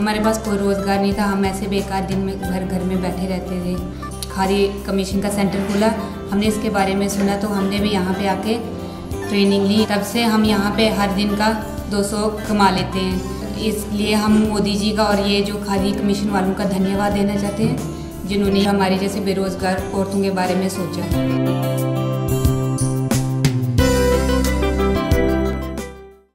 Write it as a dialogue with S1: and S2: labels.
S1: हमारे पास कोई रोज़गार नहीं था, हम ऐसे बेकार दिन में घर घर में बैठे रहते थे। खादी कमीशन का सेंटर खुला, हमने इसके बारे में सुना तो हमने भी यहाँ पे आके ट्रेनिंग ली। तब से हम यहाँ पे हर दिन का 200 कमा लेते हैं। इसलिए हम मोदी जी का और ये जो खादी कमीशन वालों का धन्यवाद देना चाहते हैं, जिन्होंने हमारे जैसे बेरोज़गार औरतों के बारे में सोचा।